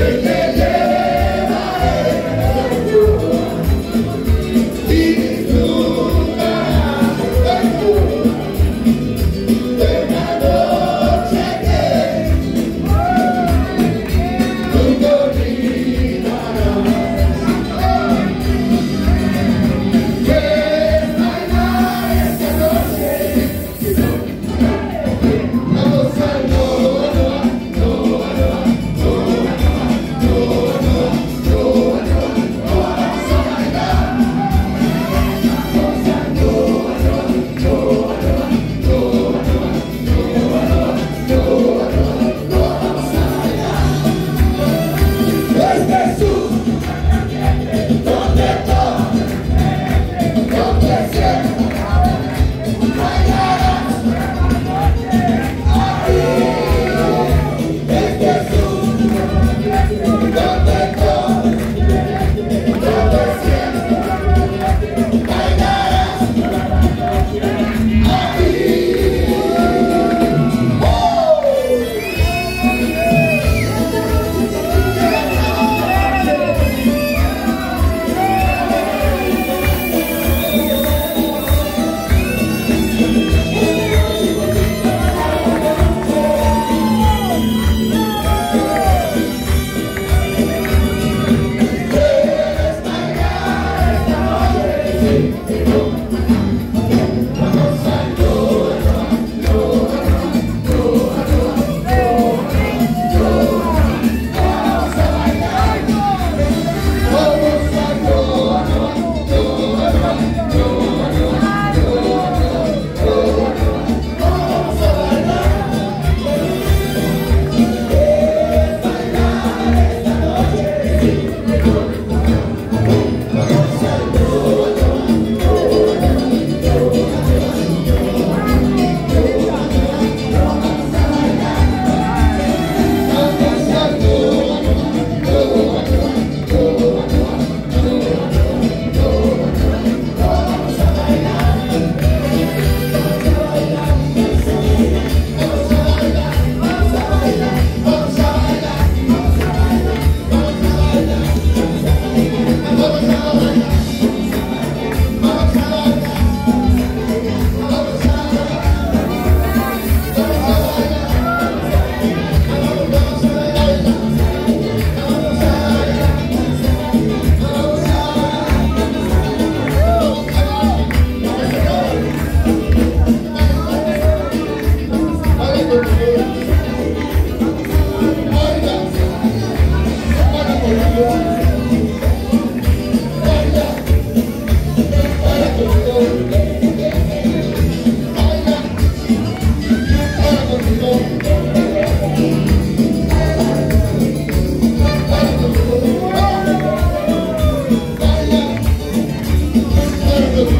day.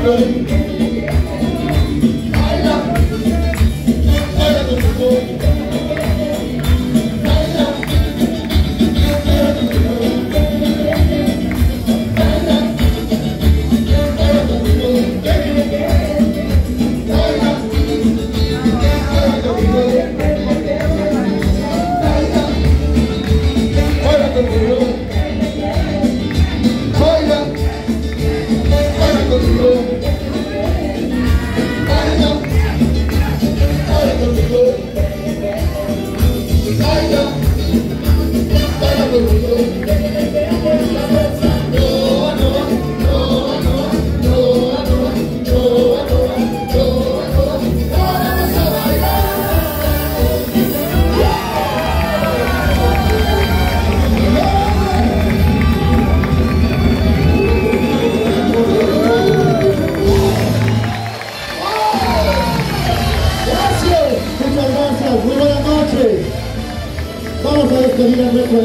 Amém. Muchas gracias, muy buenas noches. Vamos a despedir a nuestro